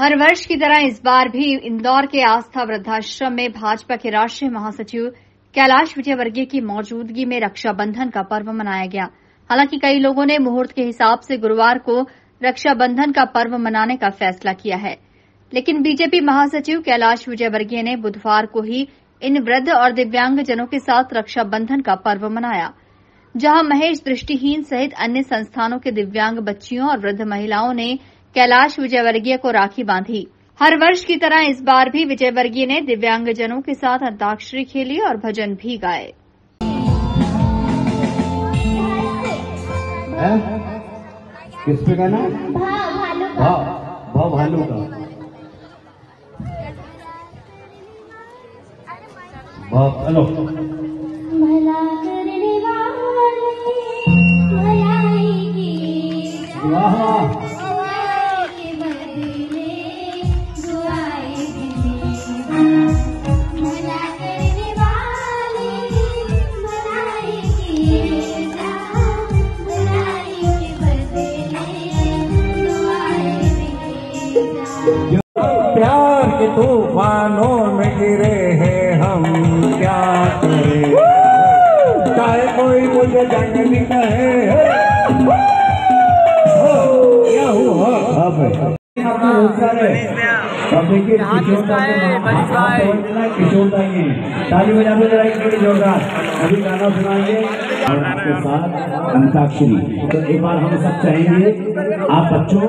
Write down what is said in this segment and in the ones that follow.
हर वर्ष की तरह इस बार भी इंदौर के आस्था वृद्धाश्रम में भाजपा के राष्ट्रीय महासचिव कैलाश विजयवर्गीय की मौजूदगी में रक्षाबंधन का पर्व मनाया गया। हालाँकि कई लोगों ने मुहूर्त के हिसाब से गुरुवार को रक्षाबंधन का पर्व मनाने का फैसला किया है। लेकिन बीजेपी महासचिव कैलाश विजयवर्गीय ने बुधवार को ही इन वृद्ध और दिव्यांगजनों के साथ रक्षाबंधन का पर्व मनाया, जहाँ महेश दृष्टिहीन सहित अन्य संस्थानों के दिव्यांग बच्चियों और वृद्ध महिलाओं ने कैलाश विजयवर्गीय को राखी बांधी। हर वर्ष की तरह इस बार भी विजयवर्गीय ने दिव्यांगजनों के साथ अंताक्षरी खेली और भजन भी गाए। किस पे गाना भाव भाव भालू का। भाव हेलो। भला करने वाले भलाई की वाह। के तूफानों में गिरे हैं हम क्या करें? चाहे कोई मुझे जंगली कहे अब ताली बजा जरा एक जोरदार अभी गाना सुनाएँगे और आपके साथ अंताक्षरी तो एक बार हम सब चाहेंगे आप बच्चों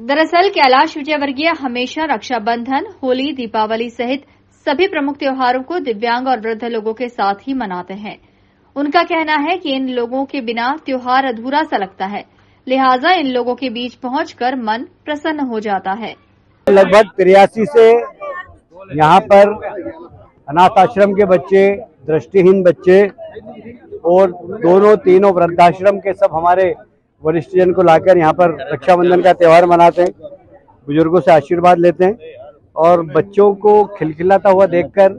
दरअसल कैलाश विजयवर्गीय हमेशा रक्षाबंधन, होली, दीपावली सहित सभी प्रमुख त्योहारों को दिव्यांग और वृद्ध लोगों के साथ ही मनाते हैं। उनका कहना है कि इन लोगों के बिना त्योहार अधूरा सा लगता है। लिहाजा इन लोगों के बीच पहुंचकर मन प्रसन्न हो जाता है। लगभग तिरासी से यहाँ पर अनाथ आश्रम के बच्चे, दृष्टिहीन बच्चे और दोनों तीनों वृद्धाश्रम के सब हमारे वरिष्ठ जन को लाकर यहाँ पर रक्षाबंधन का त्यौहार मनाते हैं, बुज़ुर्गों से आशीर्वाद लेते हैं और बच्चों को खिलखिलाता हुआ देखकर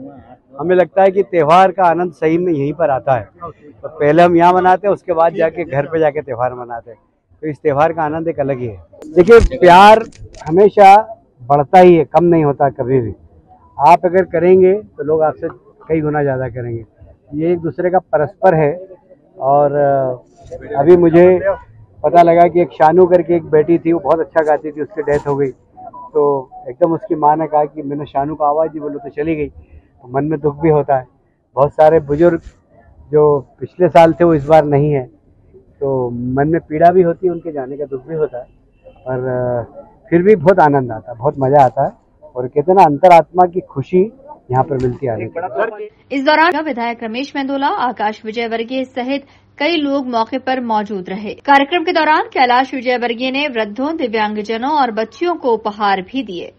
हमें लगता है कि त्यौहार का आनंद सही में यहीं पर आता है। तो पहले हम यहाँ मनाते हैं, उसके बाद जाके घर पे जाके त्यौहार मनाते हैं। तो इस त्यौहार का आनंद एक अलग ही है। देखिए, प्यार हमेशा बढ़ता ही है, कम नहीं होता कभी भी। आप अगर करेंगे तो लोग आपसे कई गुना ज़्यादा करेंगे। ये एक दूसरे का परस्पर है और अभी मुझे पता लगा कि एक शानू करके एक बेटी थी वो बहुत अच्छा गाती थी उसकी डेथ हो गई। तो एकदम उसकी माँ ने कहा कि मैंने शानू का आवाज़ ही बोलो तो चली गई। तो मन में दुख भी होता है। बहुत सारे बुज़ुर्ग जो पिछले साल थे वो इस बार नहीं है। तो मन में पीड़ा भी होती है उनके जाने का दुख भी होता है। अ, फिर भी बहुत आनंद आता है बहुत मज़ा आता है। और कहते हैं ना अंतरात्मा की खुशी यहाँ पर मिलती आ रही इस दौरान विधायक रमेश मेंदोला आकाश विजय वर्गीय सहित कई लोग मौके पर मौजूद रहे। कार्यक्रम के दौरान कैलाश विजयवर्गीय ने वृद्धों दिव्यांगजनों और बच्चियों को उपहार भी दिए।